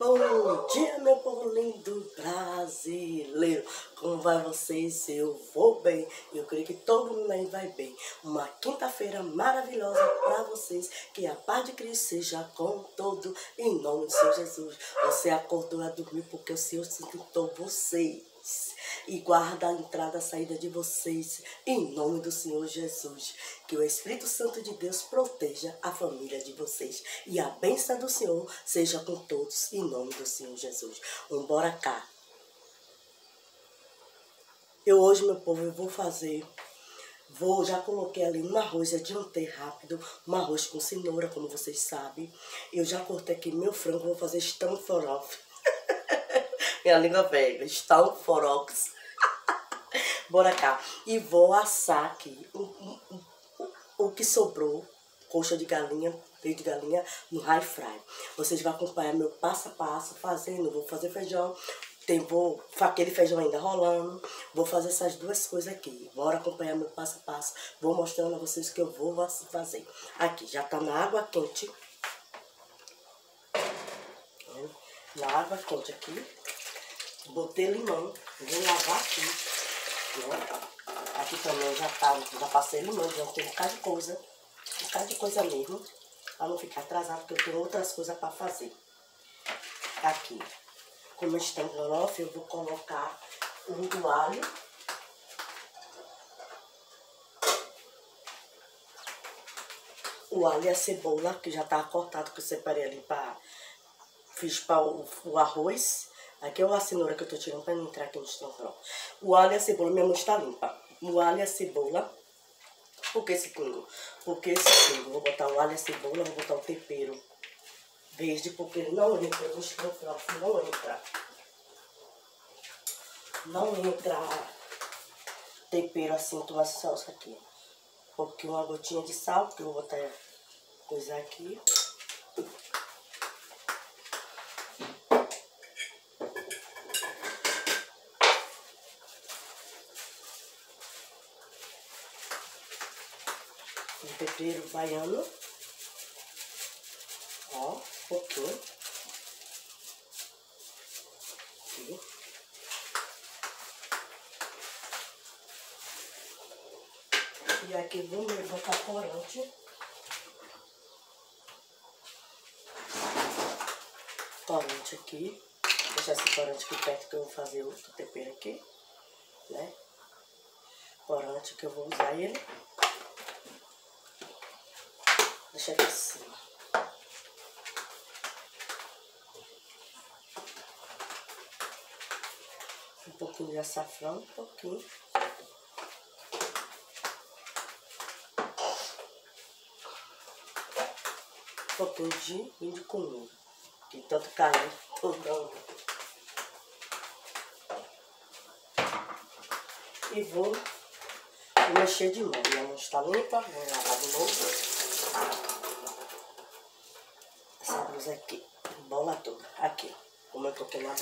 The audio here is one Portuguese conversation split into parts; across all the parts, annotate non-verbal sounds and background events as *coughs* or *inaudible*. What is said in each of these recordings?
Bom dia, meu povo lindo brasileiro. Como vai vocês? Eu vou bem. Eu creio que todo mundo aí vai bem. Uma quinta-feira maravilhosa para vocês. Que a paz de Cristo seja com todo. Em nome do Senhor Jesus. Você acordou a dormir porque o Senhor sustentou e guarda a entrada e a saída de vocês, em nome do Senhor Jesus. Que o Espírito Santo de Deus proteja a família de vocês e a bênção do Senhor seja com todos, em nome do Senhor Jesus. Vambora cá. Eu hoje, meu povo, eu vou fazer Vou, já coloquei ali um arroz, adiantei rápido, um arroz com cenoura, como vocês sabem. Eu já cortei aqui meu frango, vou fazer estamforof. Minha língua velha, estamforox. Bora cá. E vou assar aqui o, o, o, que sobrou, coxa de galinha, peito de galinha, no high fry. Vocês vão acompanhar meu passo a passo fazendo. Vou fazer feijão, tem, vou, aquele feijão ainda rolando. Vou fazer essas duas coisas aqui. Bora acompanhar meu passo a passo. Vou mostrando a vocês que eu vou fazer. Aqui, já tá na água quente. Na água quente aqui. Botei limão. Vou lavar aqui. Aqui também já tá, já passei limão, já tem um bocado de coisa. Um bocado de coisa mesmo. Pra não ficar atrasado, porque eu tenho outras coisas pra fazer. Aqui. Como está em ganofe, eu vou colocar um alho. O alho e a cebola, que já tá cortado, que eu separei ali pra... Fiz para o, o arroz. Aqui é a cenoura que eu tô tirando pra não entrar aqui no estofão. O alho e a cebola, minha mão está limpa. O alho e a cebola. Por que esse pingo? Porque esse pingo. Vou botar o alho e a cebola, vou botar o tempero verde, porque não entra no estofão. Não entra. Não entra tempero assim, tomar salsa aqui. Porque uma gotinha de sal, que eu vou botar coisa aqui. um tempero baiano. Ó, pouquinho. Aqui. E aqui vou botar corante. Corante aqui. Deixar esse corante aqui perto que eu vou fazer outro tempero aqui, né? Corante que eu vou usar ele. Deixa aqui assim. Um pouquinho de açafrão, um pouquinho. Um pouquinho de cominho. Que tanto carne, todo E vou mexer de novo. Minha mão está limpa, vou lavar de novo. Blusa aqui, bola toda. Aqui, como eu toquei na.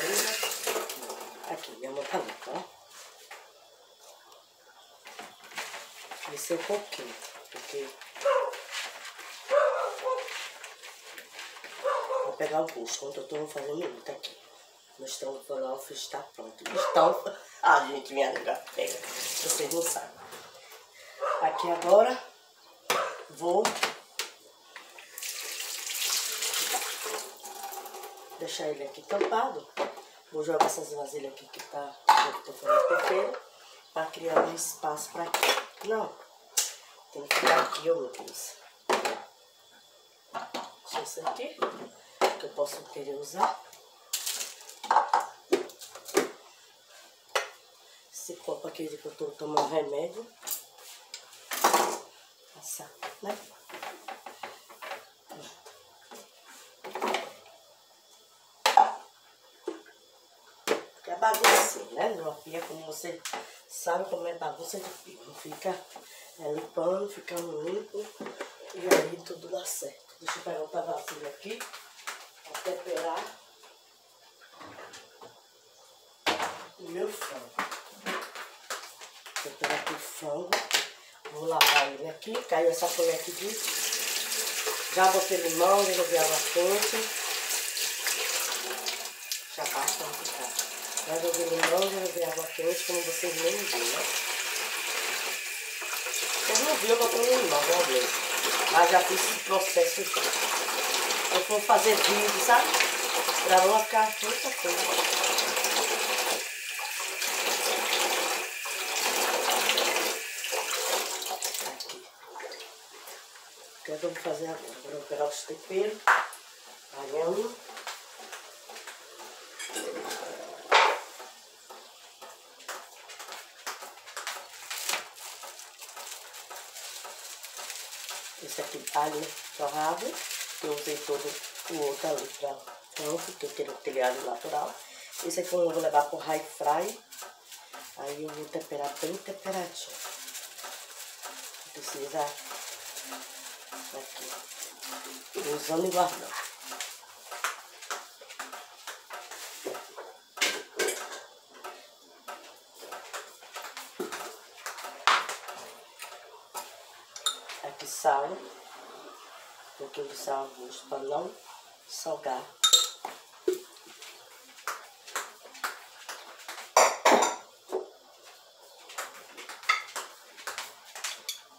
Aqui, minha mão tá limpa, ó. Esse é um pouquinho, porque... Vou pegar o gosto, quando eu tô fazendo muito aqui. Meu estrogonofe está pronto. Estampa. *laughs* Ah, gente, minha língua pega. Vocês não sabem. Aqui agora, vou deixar ele aqui tampado. Vou jogar essas vasilhas aqui que tá, que eu tô fazendo perfeito, para criar um espaço para aqui. Não, tem que criar aqui, oh meu Deus. Deixa isso aqui, que eu posso querer usar. Esse copo aqui que eu tô tomando remédio. Passar, né? bagunça, né? Numa pia, como você sabe como é bagunça de pia. Fica é, limpando, ficando limpo e aí tudo dá certo. Deixa eu pegar outra vasilha aqui para temperar o meu frango. Vou pegar aqui o frango, vou lavar ele aqui, caiu essa folha aqui de... Já botei limão, joguei água quente. Já basta não ficar. Joguei limão, já joguei água quente, como vocês nem viram, né? Vocês não viram botando limão, né, Mas já fiz esse processo. Eu for fazer vídeo, sabe? Pra não ficar muita coisa. que é que eu vou fazer agora? Agora eu vou pegar os temperos. Esse aqui alho torrado, que eu usei todo o outro ali pra não, porque eu quero aquele alho natural. Esse aqui eu vou levar pro high fry. Aí eu vou temperar bem temperadinho. Precisa Aqui. Usando e guardando. Aqui sal. Pouquinho de sal a gosto para não salgar.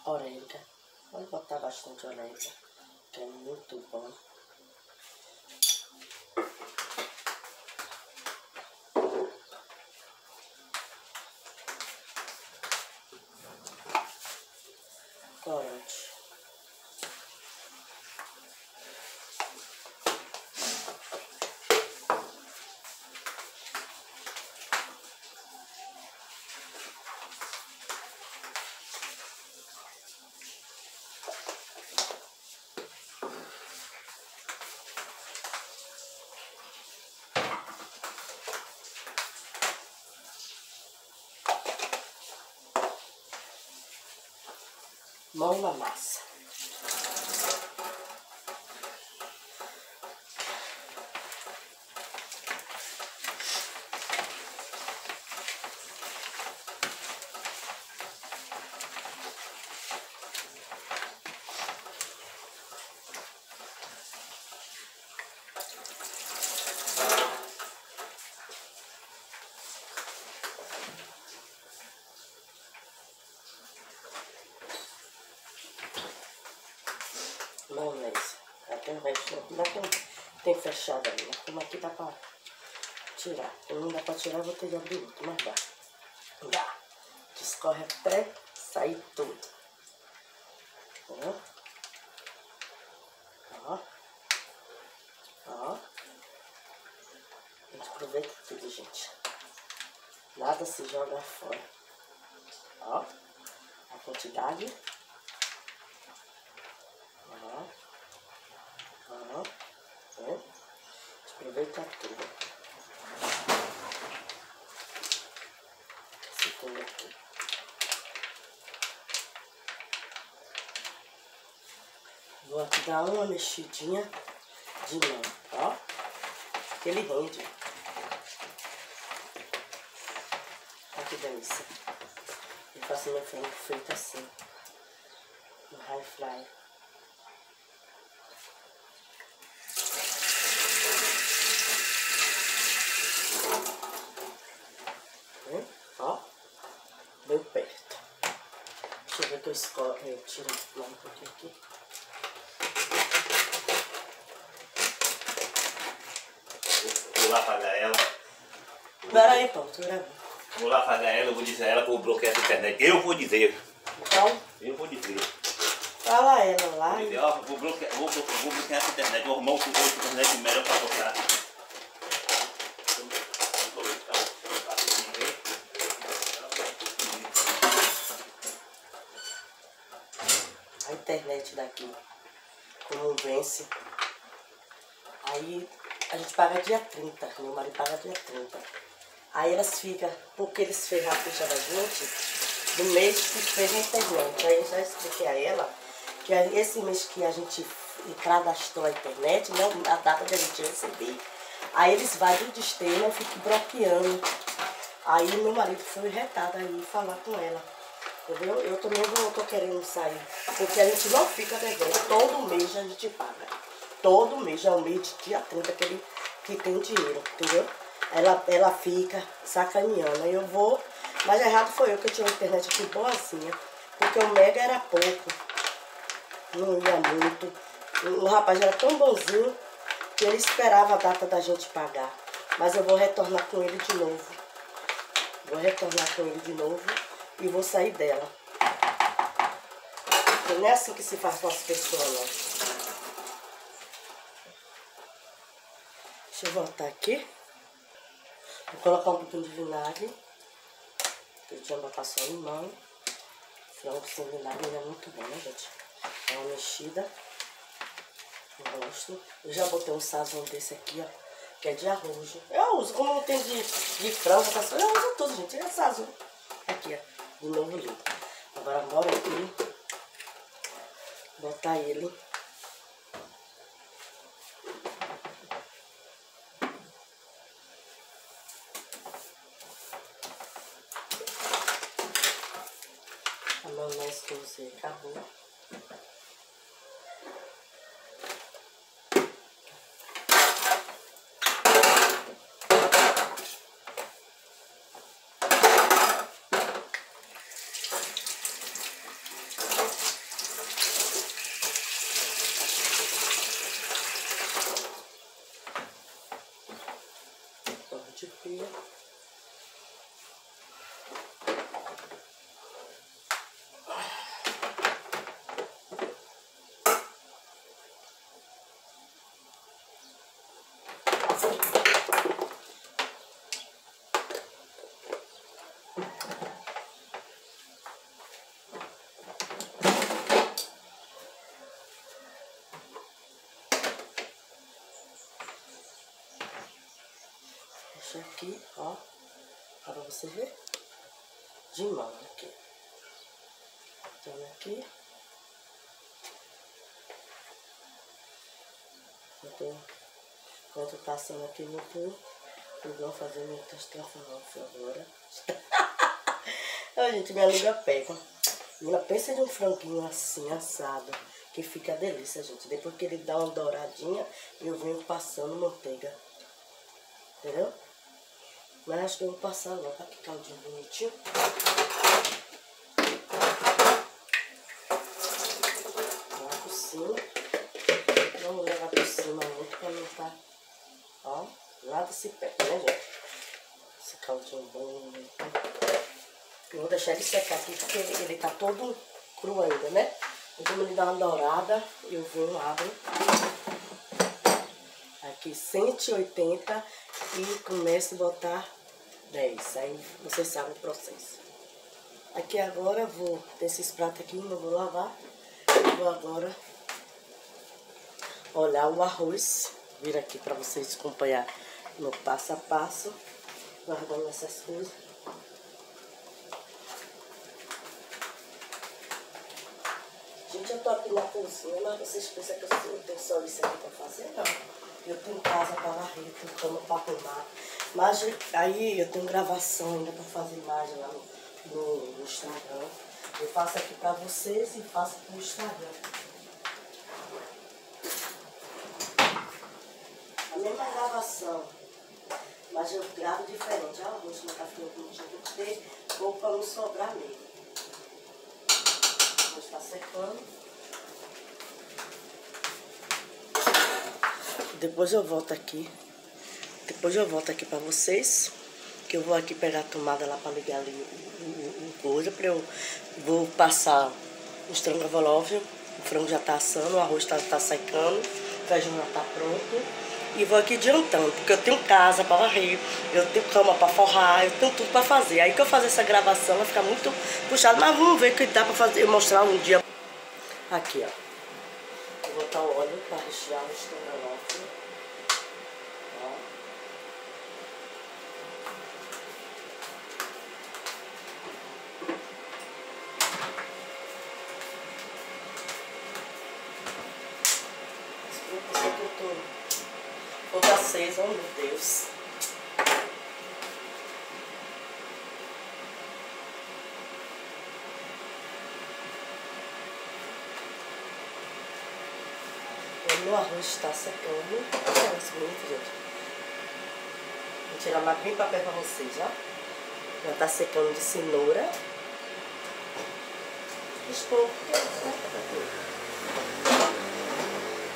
orelha. Vou botar bastante orégano, que é muito bom. Mão na massa. maionese. Até o resto não dá pra, tem fechado ali, mas como aqui dá pra tirar. Eu não dá pra tirar, vou ter de abrir outro, mas dá. Dá. Descorre até sair tudo. Ó. Ó. Ó. A gente aproveita tudo, gente. Nada se joga fora. Ó. A quantidade. Aproveita tudo. Tudo aqui. Vou aqui dar uma mexidinha de mão, ó. Que ele rende. Olha que delícia. Eu faço meu frango feito assim. No high fly. que eu escorro, eu tiro um pouquinho aqui. Vou lá pagar ela. Pera aí, pô, tô gravando. Vou lá pagar ela, eu vou dizer a ela vou bloquear essa internet. Eu vou dizer. Então? Eu vou dizer. Fala ela lá. Vou dizer, ó, vou bloquear, vou, bloquear, vou bloquear essa internet. Vou arrumar outro internet melhor pra bloquear. internet daqui como vence. Aí a gente paga dia 30, meu marido paga dia 30. Aí elas ficam, porque eles ferram a ficha da gente, do mês que fez a internet. Aí eu já expliquei a ela que esse mês que a gente cadastrou a internet, né, a data de a gente receber. Aí eles vão do destino, eu fico bloqueando. Aí meu marido foi retado aí falar com ela. Entendeu? Eu também não tô querendo sair. Porque a gente não fica devendo. Todo mês a gente paga. Todo mês, é o mês de dia 30 que, ele, que tem dinheiro, entendeu? ela, ela fica sacaneando. Aí eu vou, mas errado foi eu que eu tinha uma internet aqui boazinha, porque o mega era pouco, não ia muito. O rapaz era tão bonzinho que ele esperava a data da gente pagar. Mas eu vou retornar com ele de novo. Vou retornar com ele de novo e vou sair dela. Porque não é assim que se faz com as pessoas, não. Deixa eu voltar aqui. Vou colocar um pouquinho de vinagre. Eu tinha botar só limão. Frango sem vinagre é muito bom, né, gente? É uma mexida. Eu gosto. Eu já botei um sazão desse aqui, ó. Que é de arroz. Eu uso, como não tem de, de frango, eu uso tudo, gente. É sazão. Aqui, ó. De novo limpo. Agora bora aqui. Botar ele maionese que eu usei acabou. de pia. Aqui, ó, pra você ver. De mão aqui. Então aqui. Eu tô, enquanto tá assando aqui no pão, eu vou fazer minha estrofe agora. *laughs* Ai, gente, minha língua pega. Menina, pensa de um franguinho assim, assado, que fica delícia, gente. Depois que ele dá uma douradinha, eu venho passando manteiga. Entendeu? Mas acho que eu vou passar lá, tá? Que caldinho bonitinho. Lá por cima. Vamos levar por cima muito pra não tá, ó, nada se né, gente? Esse caldinho bom. Eu vou deixar ele secar aqui, porque ele tá todo cru ainda, né? Então ele dá uma dourada, eu vou abro aqui 180 e começo a botar 10. Aí você sabe o processo. Aqui agora vou, desses pratos aqui, não vou lavar. Vou agora olhar o arroz. Vir aqui para vocês acompanhar no passo a passo. Guardando essas coisas. Gente, eu tô aqui na cozinha, mas vocês pensam que eu tenho só isso aqui para fazer? Não. Eu tenho casa para varrer, tenho cama para arrumar. Mas aí eu tenho gravação ainda para fazer imagem lá no, no, no, Instagram. Eu faço aqui para vocês e faço para o Instagram. A mesma gravação, mas eu gravo diferente. Ah, o rosto não tá ficando tem que ter pouco para não sobrar mesmo. Vou estar secando. Depois eu volto aqui. Depois eu volto aqui pra vocês. Que eu vou aqui pegar a tomada lá pra ligar ali o, coisa. Pra eu vou passar o estrangavolove. O frango já tá assando, o arroz tá, tá secando, o feijão já tá pronto. E vou aqui adiantando, porque eu tenho casa pra varrer, eu tenho cama pra forrar, eu tenho tudo pra fazer. Aí que eu fazer essa gravação vai ficar muito puxado, mas vamos ver o que dá pra fazer, mostrar um dia. Aqui, ó. Vou botar o óleo pra rechear o estrogonofe. vocês, oh meu Deus. O meu arroz está secando. Olha isso bonito, gente. Vou tirar mais bem papel pra vocês, ó. Já tá secando de cenoura. Estou.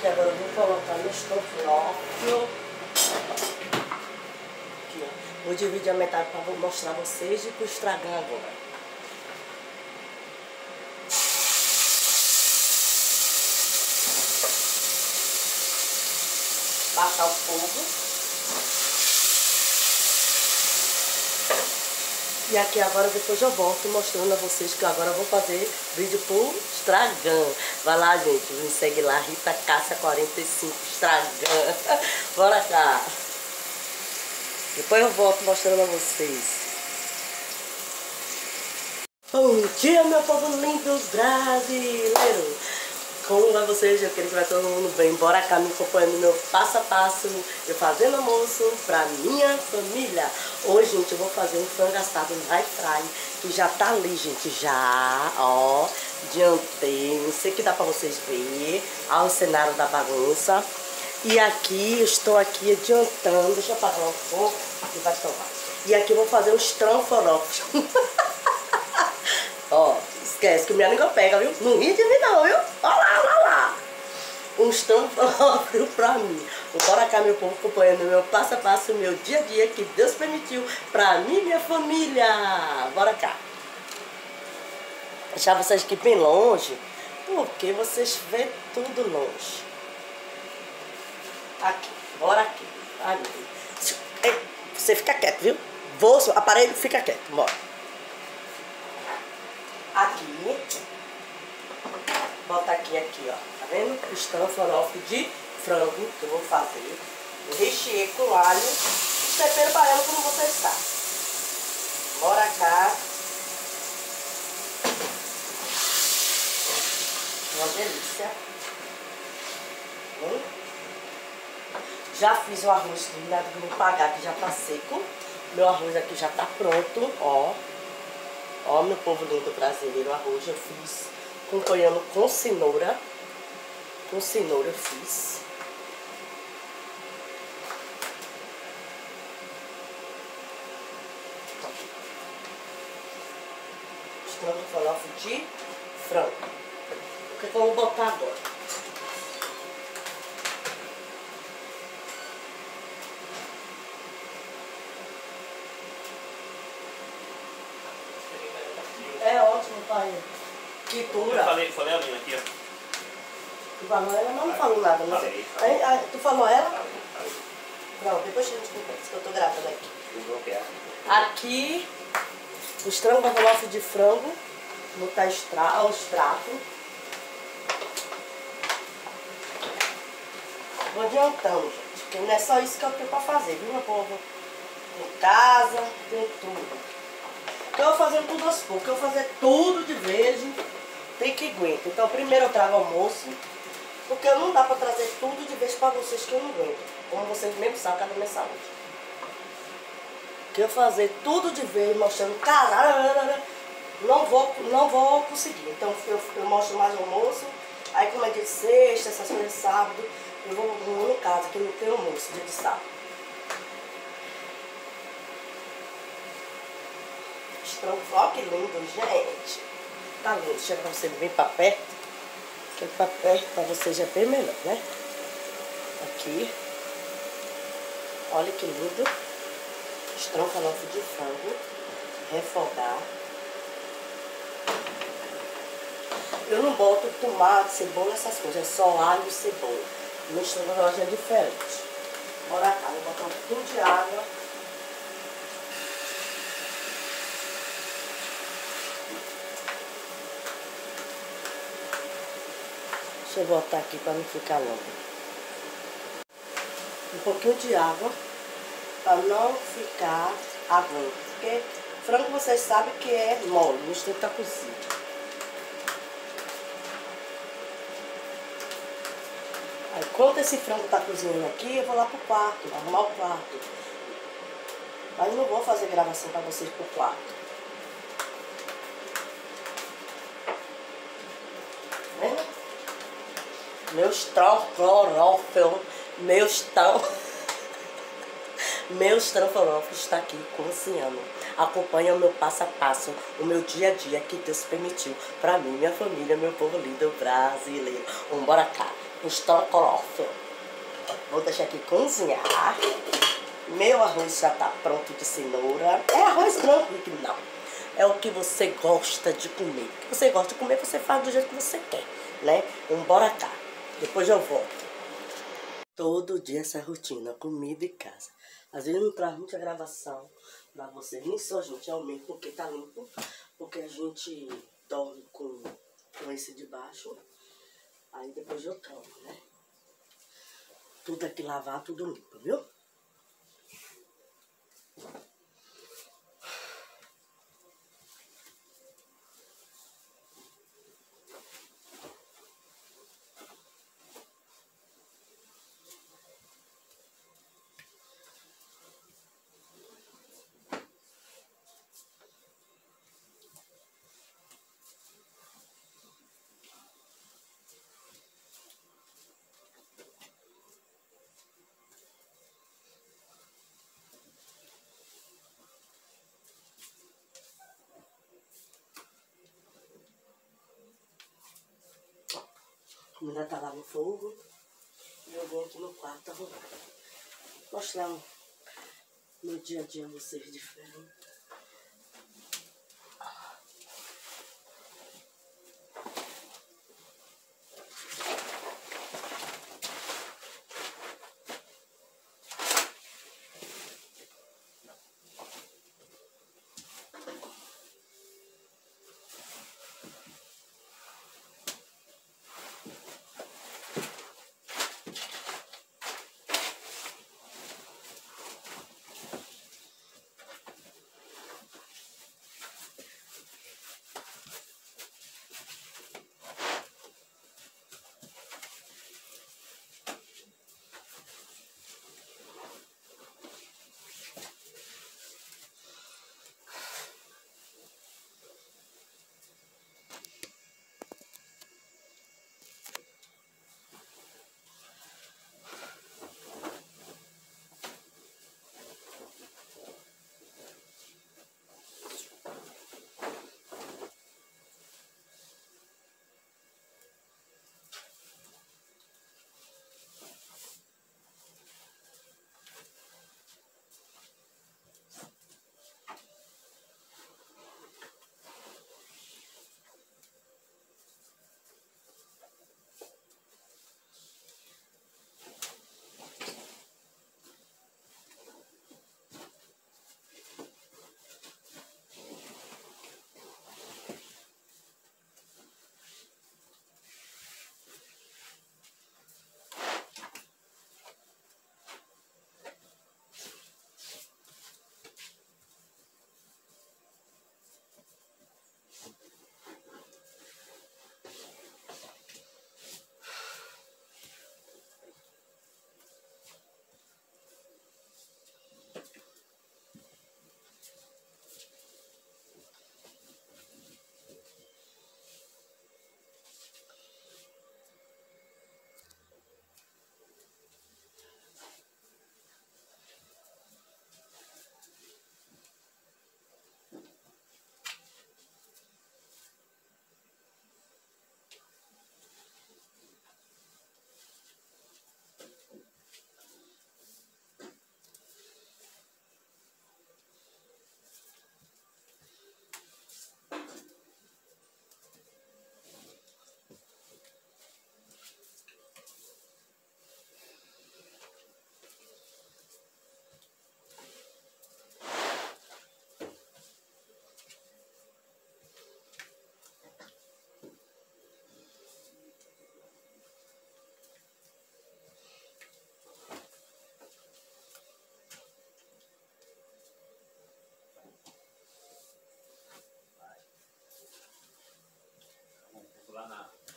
Que agora eu vou colocar no estrofe. Aqui, ó. Vou dividir a metade para mostrar vocês e estragar agora. Baixar o fogo. E aqui agora depois eu volto mostrando a vocês que agora eu vou fazer vídeo pro Estragan. Vai lá, gente, me segue lá, Rita Cássia 45 Estragan. *laughs* Bora cá. Depois eu volto mostrando a vocês. Bom dia, meu povo lindo brasileiro! Como vai vocês? Eu quero que vai todo mundo bem. Bora cá me acompanhando meu passo a passo, eu fazendo almoço pra minha família. Hoje, gente, eu vou fazer um frango assado no high fry, que já tá ali, gente, já, ó, diantei. Não sei que dá pra vocês verem, ó, o cenário da bagunça. E aqui, eu estou aqui adiantando, deixa eu apagar um pouco e vai tomar. E aqui eu vou fazer os tranforofos. *laughs* ó, esquece que minha língua pega, viu? Não ri de mim não, viu? Olha lá, olha lá. Um tranforofo *laughs* pra mim. Bora cá, meu povo, acompanhando meu passo a passo, meu dia a dia que Deus permitiu pra mim e minha família. Bora cá. Deixar vocês aqui bem longe, porque vocês vê tudo longe. Aqui, bora aqui. Você fica quieto, viu? Vou, aparelho, fica quieto, bora. Aqui. Bota aqui, aqui, ó. Tá vendo? Estrofe de frango que eu vou fazer. Eu recheei com alho tempero baiano como você está. Bora cá. Uma delícia. Hum? Já fiz o arroz nada que eu vou pagar, que já tá seco. Meu arroz aqui já tá pronto, ó. Ó, meu povo lindo brasileiro, arroz eu fiz acompanhando com cenoura. Com cenoura eu fiz. Estrogonofe de frango. O que, que eu vou botar agora? É ótimo, pai. Eu falei, falei a minha aqui, ó. Tu falou ela, mas não falou nada. Não. Falei, falei. Aí, tu falou ela? Falei, falei. Pronto, depois a gente conversa, que eu tô gravando aqui. Desbloquear. Aqui, o estrogonofe de frango, botar extra, ao extrato. Vou adiantando, gente, porque não é só isso que eu tenho pra fazer, viu, meu povo? Tem casa, tem tudo. Então eu vou fazendo tudo aos poucos, eu vou fazer tudo de vez, tem que aguentar. Então primeiro eu trago almoço, porque não dá pra trazer tudo de vez pra vocês que eu não aguento. Como vocês mesmo sabem, cada minha saúde. Que eu fazer tudo de vez, mostrando casa, não vou, não vou conseguir. Então eu, eu mostro mais almoço, aí como é de sexta, essas coisas sábado, eu vou no casa, que não tem almoço, dia de sábado. Estranho, ó que lindo, gente. Tá lindo, pra você vir pra perto. Que pra perto pra você já é bem melhor, né? Aqui. Olha que lindo. Estrogonofe de frango. Refogar. Eu não boto tomate, cebola, essas coisas. É só alho e cebola. No estrogonofe é diferente. Bora cá, vou botar um pouquinho de água. Deixa eu botar aqui para não ficar longo. Um pouquinho de água para não ficar aguento. Porque frango vocês sabem que é mole, não tem que estar cozido. Aí enquanto esse frango tá cozinhando aqui, eu vou lá pro quarto, arrumar o quarto. Mas não vou fazer gravação para vocês pro quarto. Vendo? Meus troféus, meus tão, Meu estrofonofe está aqui cozinhando. Acompanha o meu passo a passo, o meu dia a dia que Deus permitiu para mim, minha família, meu povo lindo brasileiro. Vambora cá, estrofonofe. Vou deixar aqui cozinhar. Meu arroz já está pronto de cenoura. É arroz branco? Não. É o que você gosta de comer. O que você gosta de comer, você faz do jeito que você quer, né? Vambora cá. Depois eu volto. Todo dia essa rotina, comida e casa. Às vezes não traz muita gravação pra vocês, nem só a gente, é o mesmo, porque tá limpo. Porque a gente dorme com, com esse de baixo. Aí depois eu tomo, né? Tudo aqui lavar, tudo limpo, viu? A comida tá lá no fogo. E eu vou aqui no quarto arrumar. Mostrar um, dia a dia vocês diferente.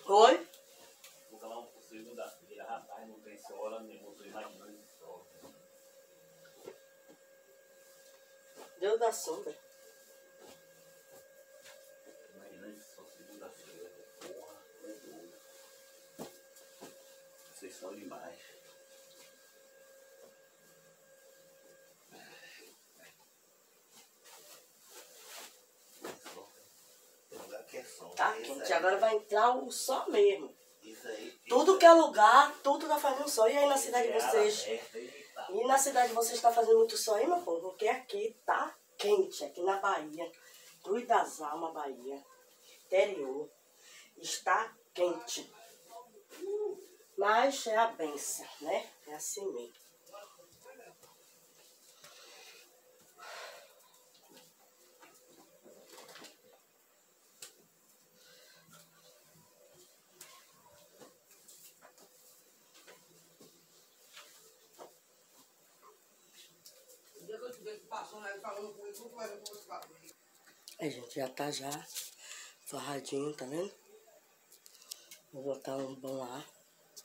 Sola. Deus da sombra. Vocês são demais. Tá quente. Agora vai entrar o sol mesmo. Tudo que é lugar, tudo tá fazendo sol. E aí na cidade de vocês? E na cidade de vocês tá fazendo muito sol aí, meu povo? Porque aqui tá quente, aqui na Bahia. Cruz das Almas, Bahia. Interior. Está quente. Mas é a benção, né? É assim mesmo. O dia que eu estiver passando aí falando com ele, vou levar com esse papo. A gente já tá já forradinho, tá vendo? Vou botar um bom lá.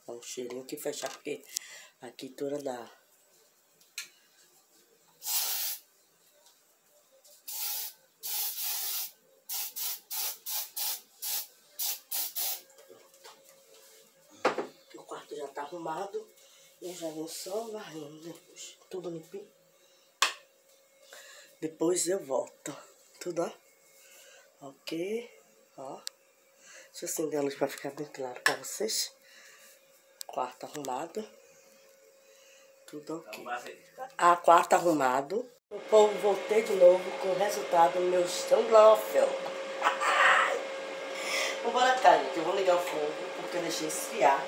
Dá um cheirinho que fechar, porque aqui toda dá. O quarto já tá arrumado. Eu já vim só varrendo depois. Tudo limpinho. Depois eu volto. Tudo, ó. Ok. Ó. Deixa eu acender a luz pra ficar bem claro pra vocês. Quarto arrumado. Tudo ok. A quarto arrumado. O povo voltei de novo com o resultado do meu estrogonofe. *laughs* Vambora cá, gente. Eu vou ligar o fogo porque eu deixei esfriar.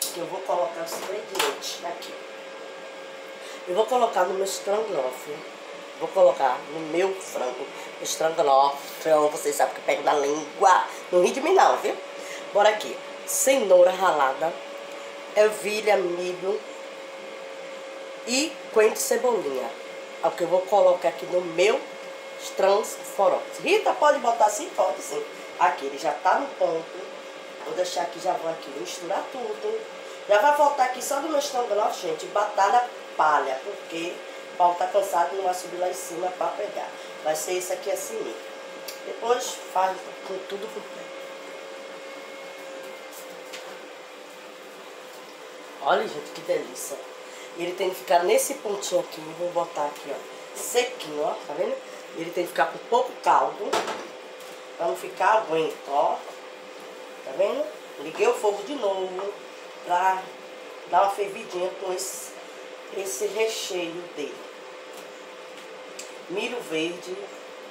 Que eu vou colocar os ingredientes aqui. Eu vou colocar no meu estrogonofe. Vou colocar no meu frango estrogonofe. Vocês sabem que eu pego na língua. Não ri de mim não, viu? Bora aqui. Cenoura ralada. Ervilha, milho. E coentro cebolinha. É o que eu vou colocar aqui no meu transforante. Rita, pode botar assim? Pode sim. Aqui, ele já tá no ponto. Vou deixar aqui, já vou aqui misturar tudo. Já vai voltar aqui só do meu estrogonofe, gente, batalha palha, porque Paulo tá cansado não vai subir lá em cima pra pegar. Vai ser esse aqui assim mesmo. Depois faz com tudo completo. Olha, gente, que delícia. E ele tem que ficar nesse pontinho aqui. Vou botar aqui, ó. Sequinho, ó. Tá vendo? Ele tem que ficar com pouco caldo. Pra não ficar aguento, ó. Tá vendo? Liguei o fogo de novo. Pra dar uma fervidinha com esse, esse recheio dele. Milho verde.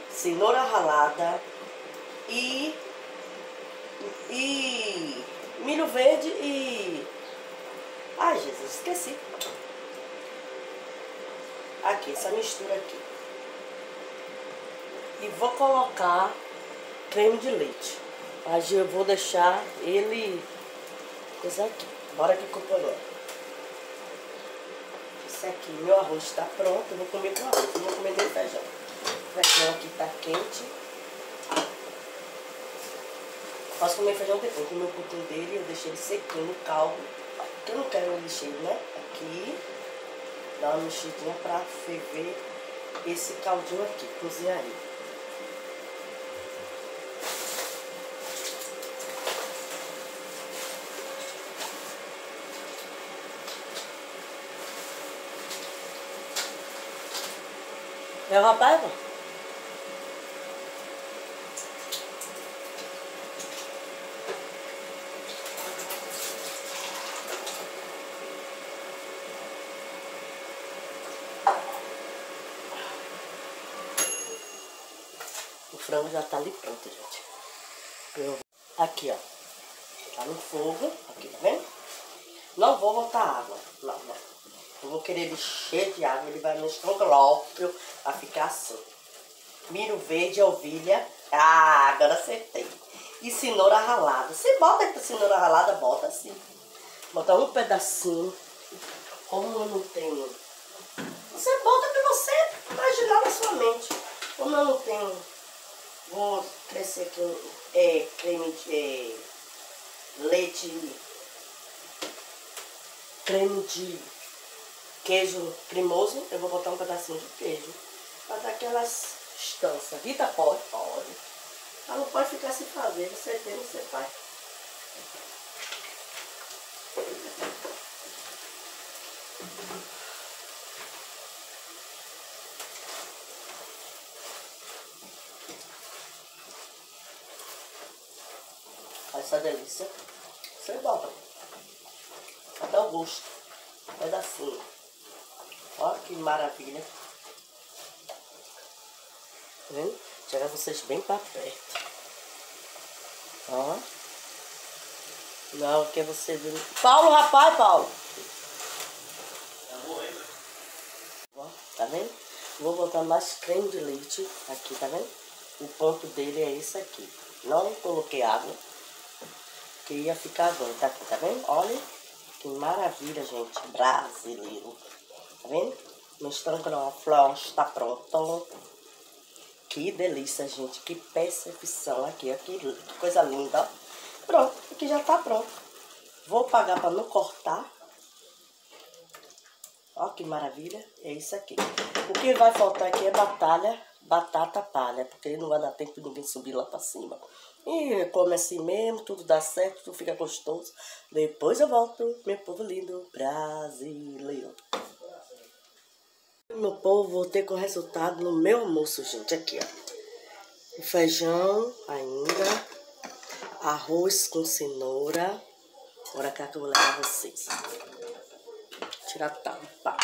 Cenoura ralada. E... E... Milho verde e... Ai, Jesus, esqueci. Aqui, essa mistura aqui. E vou colocar creme de leite. Mas eu vou deixar ele... Coisa aqui. Bora aqui, companheiro. Esse aqui, meu arroz está pronto. Eu vou comer com arroz. Não vou comer nem feijão. O feijão aqui tá quente. Posso comer feijão depois. Comer um pouquinho dele. Eu deixei ele sequinho caldo. Porque eu não quero ele cheio, né? Aqui. Dá uma mexidinha pra ferver esse caldinho aqui. Cozinhar ele. É o rapaz, já tá ali pronto, gente. Aqui, ó. Tá no fogo. Aqui, tá vendo? Não vou botar água. Não, não. Eu vou querer ele cheio de água. Ele vai no estrogonofe. Vai ficar assim. Milho verde, ovelha. Ah, agora acertei. E cenoura ralada. Você bota cenoura ralada, bota assim. Bota um pedacinho. Como eu não tenho. Você bota pra você imaginar na sua mente. Como eu não tenho. Vou crescer aqui é, creme de é, leite. Creme de queijo cremoso. Eu vou botar um pedacinho de queijo. Pra dar aquelas estanças. Rita, pode? Pode. Ela não pode ficar sem fazer. Você tem, você faz. Essa delícia. Você bota. Até o gosto. Um pedacinho. Olha que maravilha. Tá vendo? Tirar vocês bem pra perto. Ó. Não, que você viu. Paulo, rapaz, Paulo. Ó, tá vendo? Vou botar mais creme de leite aqui, tá vendo? O ponto dele é esse aqui. Não coloquei água. Que ia ficar bom. Tá, tá vendo? Olha que maravilha, gente. Brasileiro. Tá vendo? Meu estrogonofe está pronto. Que delícia, gente. Que percepção aqui. Que, que coisa linda, ó. Pronto, aqui já tá pronto. Vou pagar para não cortar. Ó que maravilha. É isso aqui. O que vai faltar aqui é batalha, batata palha. Porque não vai dar tempo de ninguém subir lá para cima. E come assim mesmo, tudo dá certo, tudo fica gostoso. Depois eu volto, meu povo lindo brasileiro. Meu povo, voltei com o resultado no meu almoço, gente. Aqui, ó. O feijão ainda arroz com cenoura. Bora cá que eu vou levar vocês. Tirar a tampa.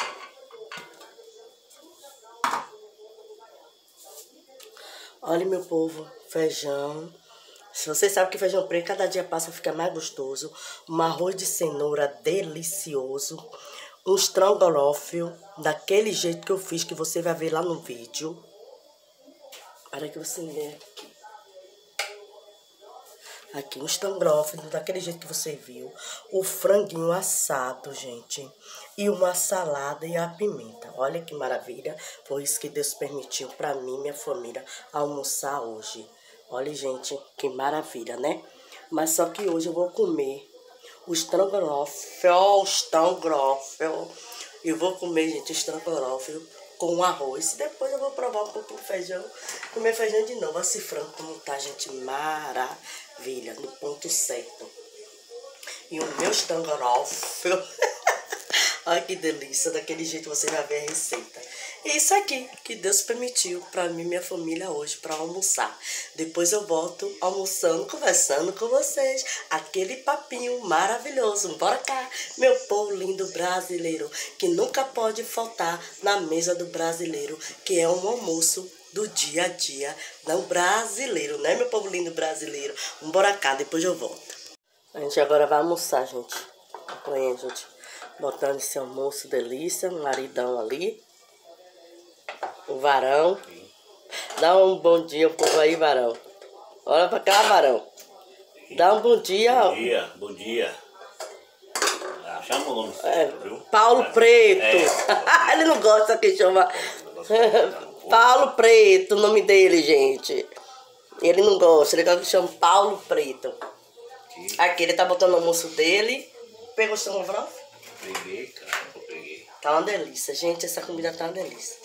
Olha, meu povo, feijão. Se vocês sabem que feijão preto cada dia passa fica mais gostoso. Um arroz de cenoura delicioso. Um estrogonofe daquele jeito que eu fiz, que você vai ver lá no vídeo. Para que você veja aqui. Um estrogonofe, daquele jeito que você viu. O franguinho assado, gente. E uma salada e a pimenta. Olha que maravilha. Foi isso que Deus permitiu para mim e minha família almoçar hoje. Olha, gente, que maravilha, né? Mas só que hoje eu vou comer o estrogonofe, o estrogonofe. Eu vou comer, gente, estrogonofe com arroz. Depois eu vou provar um pouquinho de feijão. Comer feijão de novo. Esse frango como tá, gente, maravilha. No ponto certo. E o meu estrogonofe. *laughs* Olha que delícia. Daquele jeito você já vê a receita. É isso aqui que Deus permitiu para mim e minha família hoje para almoçar. Depois eu volto almoçando, conversando com vocês. Aquele papinho maravilhoso. Bora cá, meu povo lindo brasileiro, que nunca pode faltar na mesa do brasileiro, que é um almoço do dia a dia do brasileiro, né, meu povo lindo brasileiro? Bora cá, depois eu volto. A gente agora vai almoçar, gente. Acompanha, gente. Botando esse almoço delícia, maridão ali o varão. Dá um bom dia pro povo aí, varão. Olha pra cá, varão. Dá um bom dia. Bom dia, bom dia. Ah, chama o nome. É, viu? Paulo É. Preto. É. *laughs* Ele não gosta que chama. *laughs* Paulo Preto, o nome dele, gente. Ele não gosta, ele gosta que chama Paulo Preto. Aqui, ele tá botando o almoço dele. Pegou o estrogonofe? Peguei, cara, eu peguei. Tá uma delícia, gente. Essa comida tá uma delícia.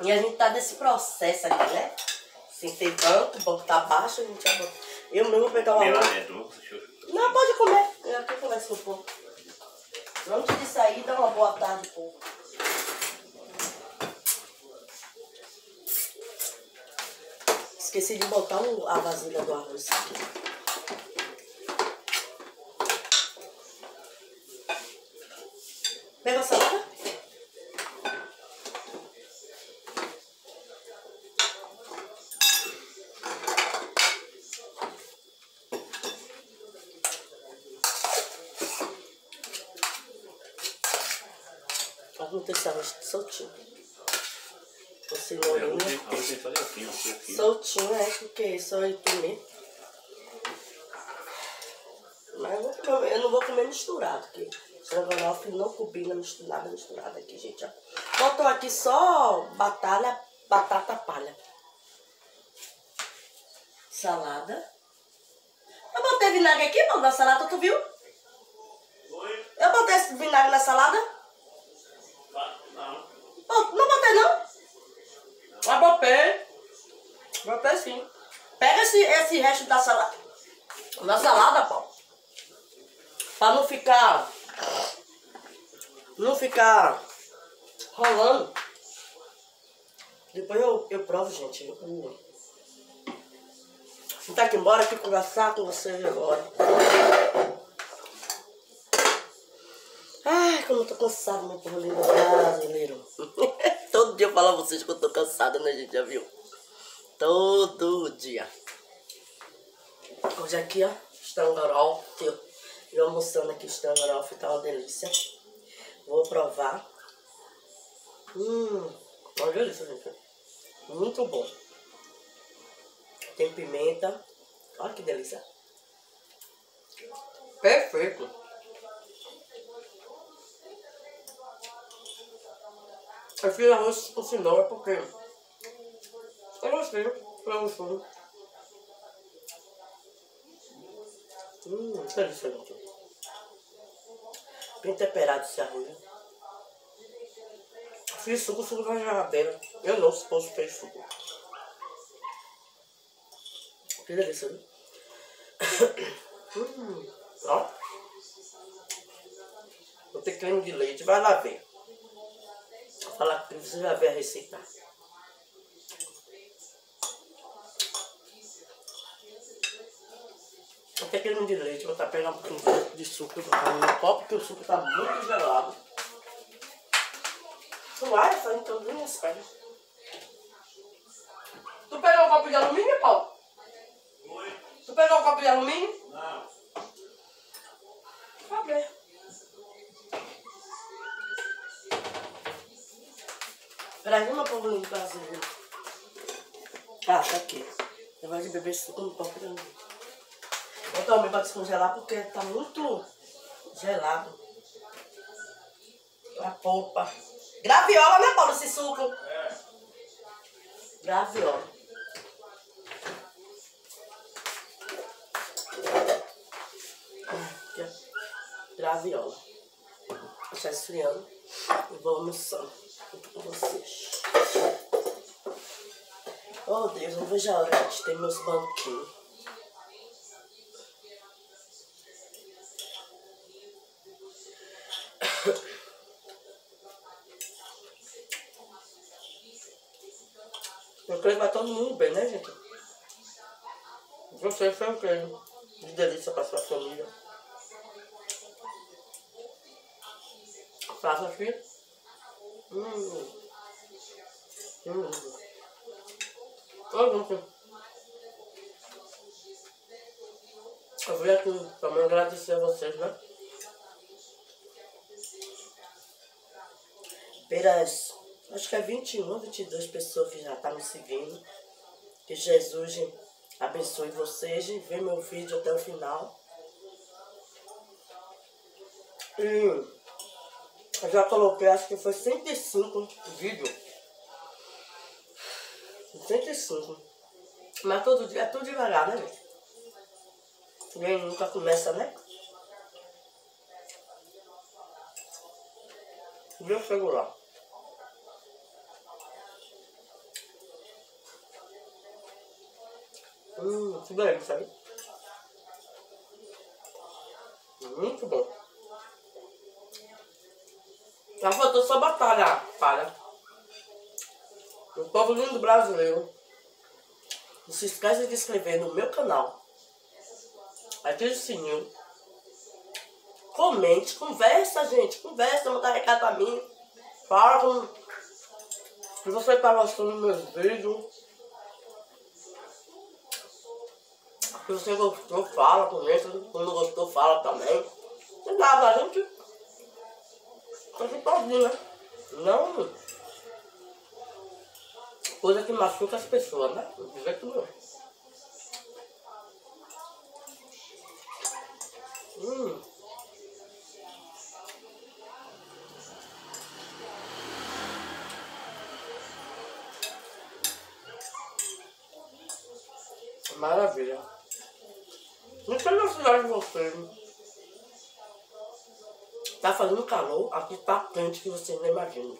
E a gente tá nesse processo aqui, né? Sem ter banco, o banco tá baixo, a gente já bota. Eu mesmo vou pegar uma Comer lá mão. dentro, vamos deixa eu- Não, pode comer. Eu aqui converso com o povo. Antes de sair, dá uma boa tarde, povo. Esqueci de botar a vasilha do arroz aqui. Pega a salada? Mas não tem salada soltinho. Assim, assim, aqui. Soltinho, é, porque só eu comer. Mas eu, não vou comer misturado, porque estrogonofe não combina misturado, misturado aqui, gente, ó. Botou aqui só batalha, batata palha. Salada. Eu botei vinagre aqui, mano, na salada, tu viu? Eu botei esse vinagre na salada? Não. Não botei, não? Mas botei. Botei sim. Pega esse, esse resto da salada. Na salada, pô. Pra não ficar. Não ficar rolando. Depois eu, eu provo, gente. O, Vou tá aqui embora aqui conversar com vocês agora. Ai, como eu tô cansada, meu povo lindo brasileiro. *laughs* Todo dia eu falo a vocês que eu tô cansada, né, gente? Já viu? Todo dia. Hoje aqui, ó, estrogonofe. Eu, eu almoçando aqui estrogonofe, tá uma delícia. Vou provar. Hum, uma delícia, gente. Muito bom. Tem pimenta. Olha que delícia. Perfeito. Eu fiz arroz com cenoura porque eu gostei. Foi gostoso. Hum, delícia, gente. Bem temperado esse arroz. né? Fiz suco, suco na geladeira. Eu não, se posso fez suco. Que delícia, né? hum, *coughs* ó. Vou ter creme de leite, vai lá ver. Falar que você vai ver a receita. Vou ter creme de leite, vou estar pegando um pouquinho de suco no copo, porque o suco tá muito gelado. Uai, só então duas minhas pernas. Tu pegou um copo de alumínio, Paulo? Oi? Tu pegou um copo de alumínio? Não. Tá bem. Peraí, uma povo lindo brasileiro. Ah, tá aqui. Eu de beber suco no copo de alumínio. Eu tomei pra descongelar porque tá muito gelado. A polpa. Graviola, né, Paulo, esse suco? É. Graviola. Graviola. Deixar esfriando. E vou almoçando junto com vocês. Oh Deus, não vejo a hora de ter meus banquinhos. Vai todo mundo bem, né, gente? Você foi o creio. De delícia para sua família. Faça aqui. Hum. Hum. Ô, gente. Eu vim aqui também agradecer a vocês, né? Pelas, acho que é 21, 22 pessoas que já estão me seguindo. Que Jesus abençoe vocês e vê meu vídeo até o final. E eu já coloquei, acho que foi 105 vídeos. 105. Mas todo dia é tudo devagar, né, gente? Ninguém nunca começa, né? Viu? Chegou Hum, que delícia, hein? Muito bom. Já faltou só batalha, para. O povo lindo brasileiro. Não se esqueça de se inscrever no meu canal. Ative o sininho. Comente, conversa, gente. Conversa, manda recado pra mim. Fala com. Se você tá gostando dos meus vídeos. Se você gostou, fala, comenta. Se não gostou, fala também. Não nada, a gente. A pode, né? Não. Coisa que machuca as pessoas, né? De jeito nenhum. Hum. Maravilha. Não sei na de vocês. Tá fazendo calor, aqui tá quente que vocês não imaginam.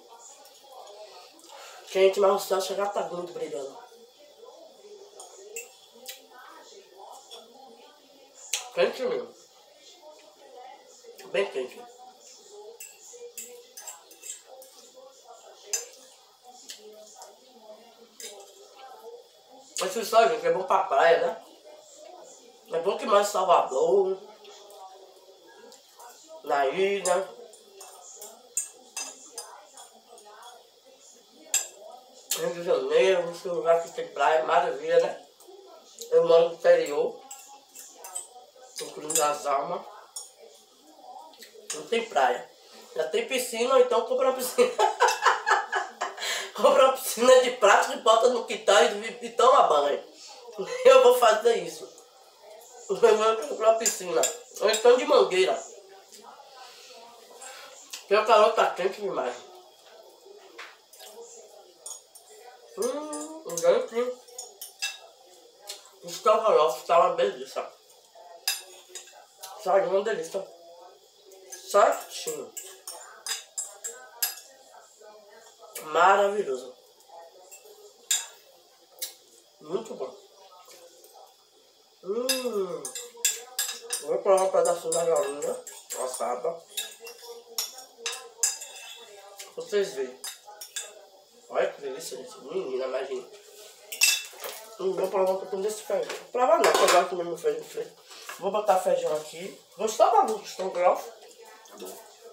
Quente, mas o céu chegar tá muito brilhando. Quente mesmo. Bem quente. Esse sol, gente, é bom pra praia, né? É bom mais Salvador, na ilha. Rio de Janeiro, esse lugar que tem praia, maravilha, né? Eu moro no interior, incluindo as almas. Não tem praia. Já tem piscina, então compra uma piscina. *laughs* compra uma piscina de plástico e bota no quintal e, e toma banho. Eu vou fazer isso. Vou comprar uma piscina. Ou então de mangueira. Porque o calor tá quente demais. Hum, gente. Estrogonofe tá uma delícia. Sai uma delícia. Certinho. Maravilhoso. Muito bom. Hum. Vou provar um pedaço da galinha assada. Vocês veem. Olha que delícia isso. Menina, imagina. Hum, vou provar um pouquinho desse feijão. Vou provar não, porque agora comer meu feijão feito. Vou botar feijão aqui. Gostou da luz? Estão grosso?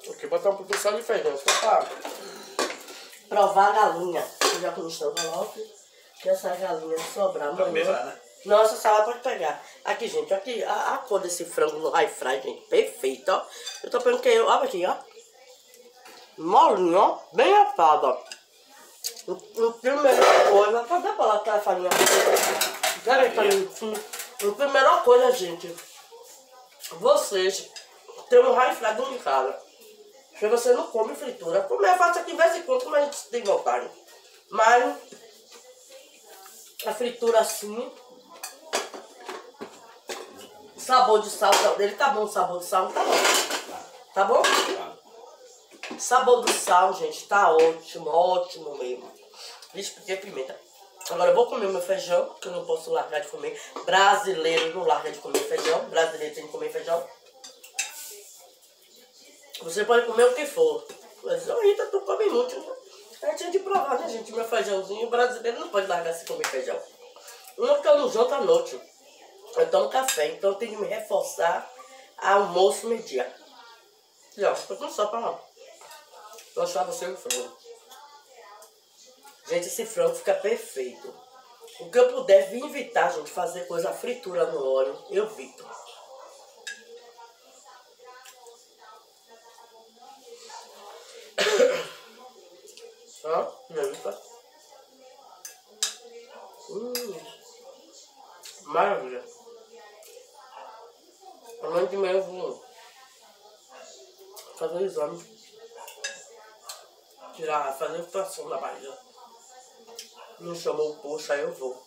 Aqui botar um pouquinho só de feijão, só pra provar a galinha. Eu já comi estrogonofe. Que essa galinha sobrar amanhã. né? Não, essa salada pode pegar. Aqui, gente, aqui, a, a cor desse frango no high fry, gente, perfeito, ó. Eu tô pensando que eu, olha aqui, ó. Molinho, ó, bem assado, ó. O, o primeira coisa, cadê pra lá aquela farinha? Peraí, pra mim. A primeira coisa, gente, vocês têm um high fry dentro de. Se você não come fritura, comer eu faço aqui de vez em quando, como a gente tem vontade. Mas a fritura assim, sabor de sal dele tá bom, o sabor de sal tá bom. Tá bom? Sabor do sal, gente, tá ótimo, ótimo mesmo. Vixe, porque pimenta. Agora eu vou comer meu feijão, que eu não posso largar de comer. Brasileiro não larga de comer feijão. Brasileiro tem que comer feijão. Você pode comer o que for. Mas, ô Rita, tu come muito. né? A gente tem de provar, né, gente? Meu feijãozinho brasileiro não pode largar se comer feijão. Uma porque eu não janto à noite. Eu tomo café, então eu tenho que me reforçar almoço meio-dia. E ó, tô com só pra mostrar você o frango. Gente, esse frango fica perfeito. O que eu puder vir evitar, gente, fazer coisa fritura no óleo, eu evito. *coughs* Ó, delícia. Hum, maravilha. Amanhã de manhã eu vou fazer o exame. Tirar, fazer inflação da barriga. Me chamou o posto, aí eu vou.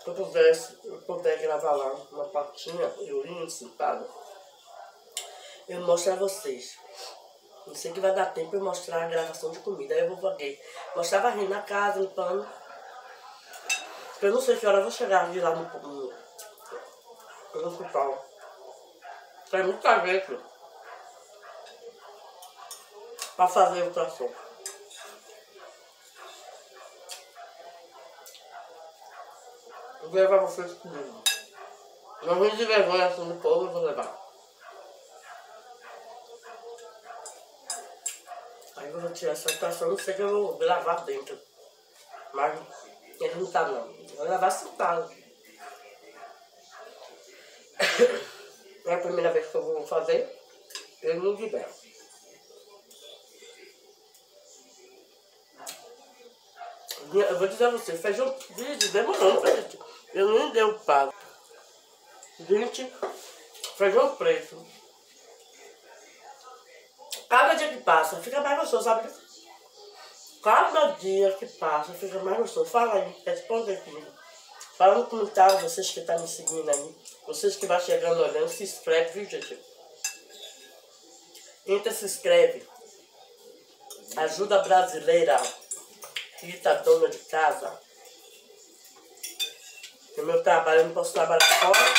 Se eu pudesse, eu puder gravar lá uma patinha, eu lindo, sentado, eu mostro a vocês. Não sei que vai dar tempo eu mostrar a gravação de comida. Aí eu vou aqui. Mostrar varrendo na casa, limpando. Eu não sei que hora eu vou chegar de lá no, no, no hospital. Tem muita gente pra fazer ultrassom. Eu vou levar vocês comigo. Não vem de vergonha assim do povo, eu vou levar. Aí eu vou tirar essa ultrassom, não sei que eu vou gravar dentro. Mas ele não tá não. Eu vou levar sentado. É a primeira vez que eu vou fazer, eu não libero. Eu vou dizer a você, feijão vídeo demorou, gente. Eu nem dei o pago. Gente, feijão preto. Cada dia que passa, fica mais gostoso, sabe? Cada dia que passa, fica mais gostoso. Fala aí, responde comigo. Fala no comentário, vocês que estão me seguindo aí. Vocês que vão chegando olhando, se inscreve, viu, gente? Entra, se inscreve. Ajuda brasileira. Rita, dona de casa. No meu trabalho, eu não posso trabalhar fora.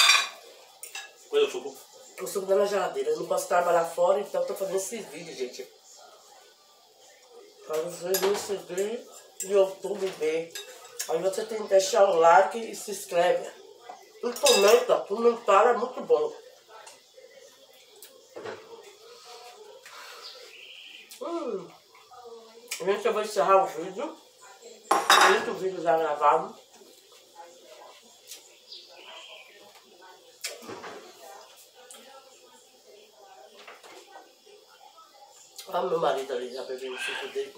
Coisa do suco. O suco tá na geladeira. Eu não posso trabalhar fora, então eu tô fazendo esse vídeo, gente. Pra vocês me seguir no YouTube ver Aí você tem que deixar um like e se inscreve. E comenta, comentário é muito bom. Hum. Gente, eu vou encerrar o vídeo. Muito vídeo já gravado. Olha meu marido ali já bebendo o suco dele.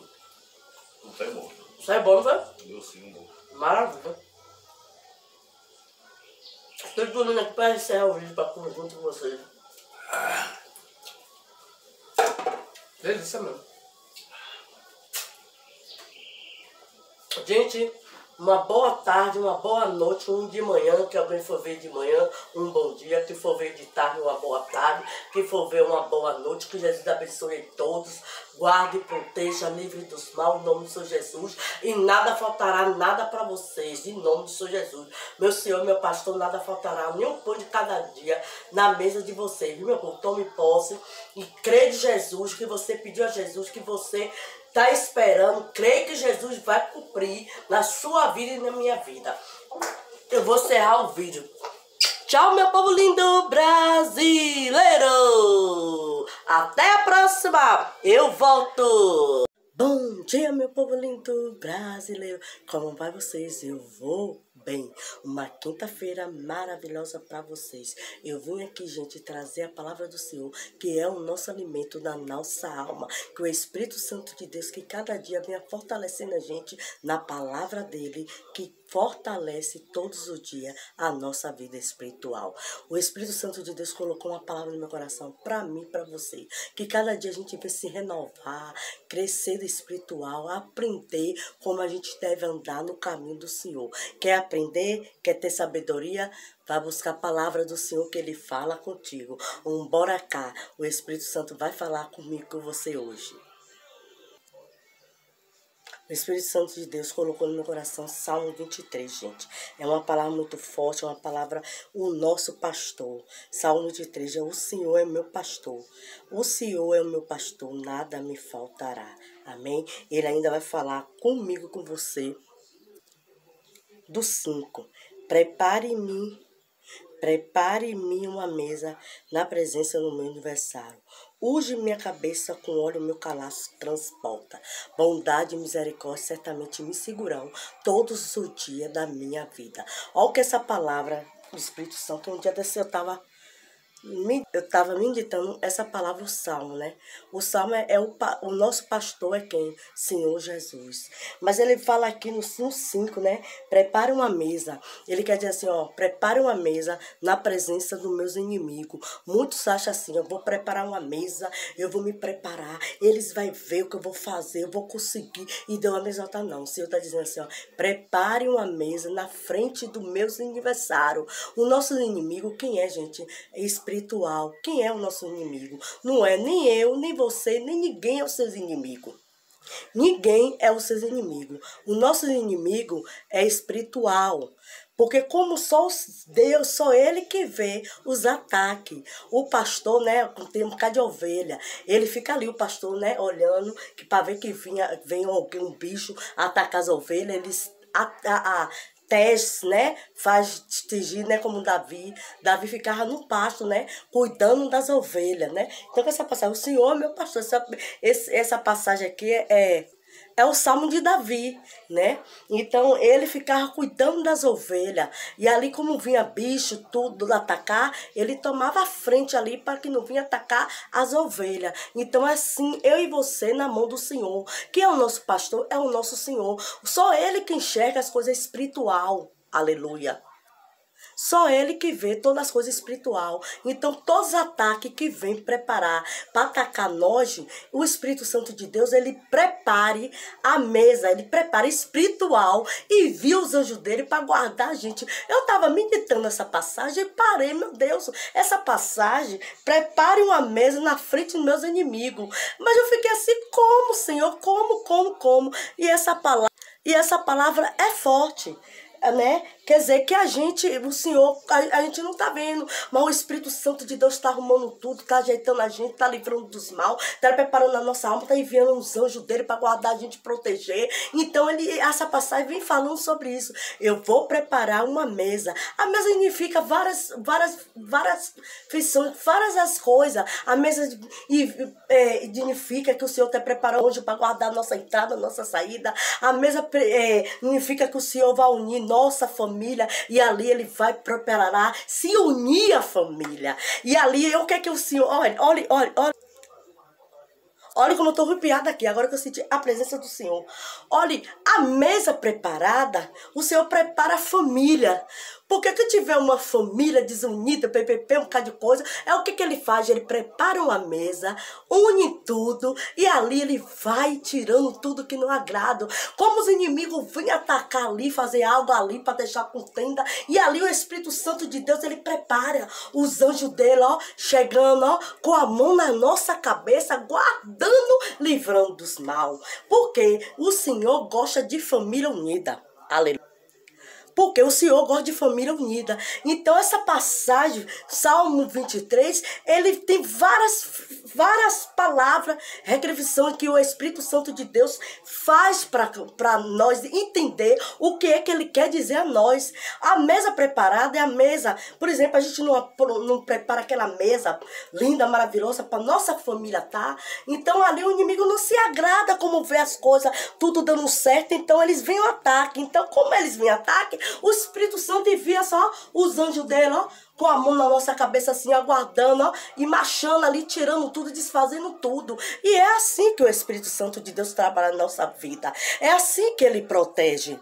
Não tá bom. Isso é bom, velho? Meu sim, bom. Maravilha. Estou dormindo aqui para encerrar o vídeo para comer junto com vocês. Delícia mesmo. Gente, uma boa tarde, uma boa noite, um de manhã, que alguém for ver de manhã, um bom dia, que for ver de tarde, uma boa tarde, que for ver uma boa noite, que Jesus abençoe todos, guarde, proteja, livre dos mal, em nome do Senhor Jesus, e nada faltará, nada para vocês, em nome do Senhor Jesus. Meu Senhor, meu pastor, nada faltará, nem um pão de cada dia na mesa de vocês, viu, meu povo? Tome posse e crê de Jesus, que você pediu a Jesus, que você está esperando, creio que Jesus vai cumprir na sua vida e na minha vida. Eu vou encerrar o vídeo. Tchau, meu povo lindo brasileiro! Até a próxima! Eu volto! Bom dia, meu povo lindo brasileiro! Como vai vocês? Eu vou bem. Uma quinta-feira maravilhosa para vocês. Eu vim aqui, gente, trazer a palavra do Senhor, que é o nosso alimento da nossa alma. Que o Espírito Santo de Deus, que cada dia venha fortalecendo a gente na palavra dele, que fortalece todos os dias a nossa vida espiritual. O Espírito Santo de Deus colocou uma palavra no meu coração para mim, para você, que cada dia a gente vai se renovar, crescer espiritual, aprender como a gente deve andar no caminho do Senhor. Quer aprender? Quer ter sabedoria? Vá buscar a palavra do Senhor que Ele fala contigo. Um bora cá. O Espírito Santo vai falar comigo com você hoje. O Espírito Santo de Deus colocou no meu coração Salmo 23, gente. É uma palavra muito forte, é uma palavra, o nosso pastor. Salmo 23 é o Senhor é meu pastor. O Senhor é o meu pastor, nada me faltará. Amém? Ele ainda vai falar comigo, com você. Do 5. Prepare-me Prepare-me uma mesa na presença do meu aniversário. Uje minha cabeça com óleo, meu calaço transporta. Bondade e misericórdia certamente me segurarão todos os dias da minha vida. Olha que essa palavra do Espírito Santo, um dia desse eu estava eu estava meditando essa palavra, o salmo, né? O salmo é, é o, o nosso pastor, é quem? Senhor Jesus. Mas ele fala aqui no 5, né? Prepare uma mesa. Ele quer dizer assim, ó, prepare uma mesa na presença dos meus inimigos. Muitos acham assim, eu vou preparar uma mesa, eu vou me preparar, eles vão ver o que eu vou fazer, eu vou conseguir. E Deus não exalta, não. O Senhor está dizendo assim, ó, prepare uma mesa na frente do meus aniversário. O nosso inimigo, quem é, gente? Espiritual. Quem é o nosso inimigo? Não é nem eu, nem você, nem ninguém é o seu inimigo. Ninguém é o seu inimigo. O nosso inimigo é espiritual. Porque como só Deus, só Ele que vê os ataques. O pastor, né, tem um bocado de ovelha. Ele fica ali, o pastor, né, olhando, que para ver que vinha, vem alguém, um bicho atacar as ovelhas, eles a, a, a, testes, né? Faz tigir, né? Como Davi. Davi ficava no pasto, né? Cuidando das ovelhas, né? Então, essa passagem, o Senhor, meu pastor, essa, essa passagem aqui é é o salmo de Davi, né? Então ele ficava cuidando das ovelhas. E ali, como vinha bicho, tudo atacar, ele tomava a frente ali para que não vinha atacar as ovelhas. Então, assim, eu e você na mão do Senhor, que é o nosso pastor, é o nosso Senhor. Só ele que enxerga as coisas espiritual. Aleluia. Só ele que vê todas as coisas espiritual. Então, todos os ataques que vem preparar para atacar nós, o Espírito Santo de Deus, ele prepare a mesa, ele prepara espiritual e viu os anjos dele para guardar a gente. Eu estava meditando essa passagem e parei, meu Deus, essa passagem, prepare uma mesa na frente dos meus inimigos. Mas eu fiquei assim, como, Senhor? Como, como, como? E essa palavra, e essa palavra é forte né? Quer dizer que a gente, o Senhor, a, a gente não tá vendo, mas o Espírito Santo de Deus tá arrumando tudo, tá ajeitando a gente, tá livrando dos mal, tá preparando a nossa alma, tá enviando os anjos dele para guardar a gente, proteger. Então, ele, essa passagem vem falando sobre isso. Eu vou preparar uma mesa. A mesa significa várias, várias, várias feições, várias as coisas. A mesa e, é, significa que o Senhor está preparando hoje para guardar a nossa entrada, a nossa saída. A mesa é, significa que o Senhor vai unir nossa família e ali ele vai preparar, se unir a família. E ali, o que é que o Senhor. Olha, olha, olha, olha. Olha como eu estou arrepiada aqui, agora que eu senti a presença do Senhor. Olhe, a mesa preparada, o Senhor prepara a família. Porque que tiver uma família desunida, PPP, um bocado de coisa, é o que, que ele faz? Ele prepara uma mesa, une tudo e ali ele vai tirando tudo que não agrada. Como os inimigos vêm atacar ali, fazer algo ali para deixar contenda. E ali o Espírito Santo de Deus, ele prepara os anjos dele, ó, chegando, ó, com a mão na nossa cabeça, guardando, livrando dos mal. Porque o Senhor gosta de família unida. Aleluia. Porque o Senhor gosta de família unida. Então, essa passagem, Salmo 23, ele tem várias, várias palavras, regressão que o Espírito Santo de Deus faz para nós entender o que é que ele quer dizer a nós. A mesa preparada é a mesa. Por exemplo, a gente não, não prepara aquela mesa linda, maravilhosa para nossa família, tá? Então, ali o inimigo não se agrada como vê as coisas, tudo dando certo. Então, eles vêm ao ataque. Então, como eles vêm ataque, o Espírito Santo envia só os anjos dele, ó, com a mão na nossa cabeça assim, aguardando, ó, e marchando ali, tirando tudo, desfazendo tudo. E é assim que o Espírito Santo de Deus trabalha na nossa vida. É assim que ele protege.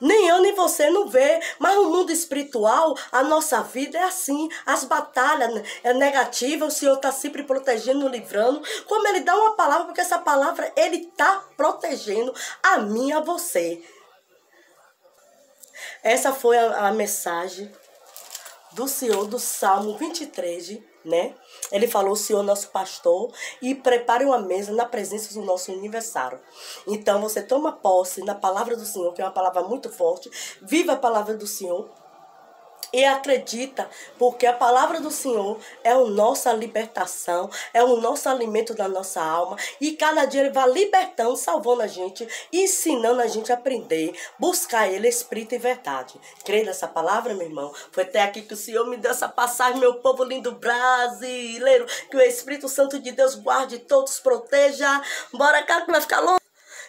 Nem eu nem você não vê, mas no mundo espiritual, a nossa vida é assim. As batalhas é negativas, o Senhor está sempre protegendo, livrando. Como Ele dá uma palavra, porque essa palavra Ele está protegendo a mim a você. Essa foi a, a mensagem do Senhor do Salmo 23, né? Ele falou, Senhor, nosso pastor, e prepare uma mesa na presença do nosso aniversário. Então você toma posse na palavra do Senhor, que é uma palavra muito forte. Viva a palavra do Senhor e acredita, porque a palavra do Senhor é a nossa libertação, é o nosso alimento da nossa alma. E cada dia Ele vai libertando, salvando a gente, ensinando a gente a aprender, buscar Ele, Espírito e verdade. Crê nessa palavra, meu irmão? Foi até aqui que o Senhor me deu essa passagem, meu povo lindo brasileiro. Que o Espírito Santo de Deus guarde todos, proteja. Bora cá que vai ficar longe.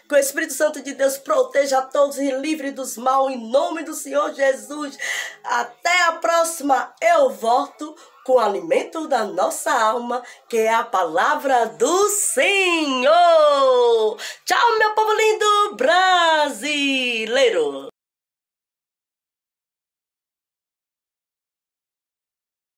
Que o Espírito Santo de Deus proteja a todos e livre dos mal em nome do Senhor Jesus. Até a próxima. Eu volto com o alimento da nossa alma, que é a palavra do Senhor. Tchau, meu povo lindo brasileiro.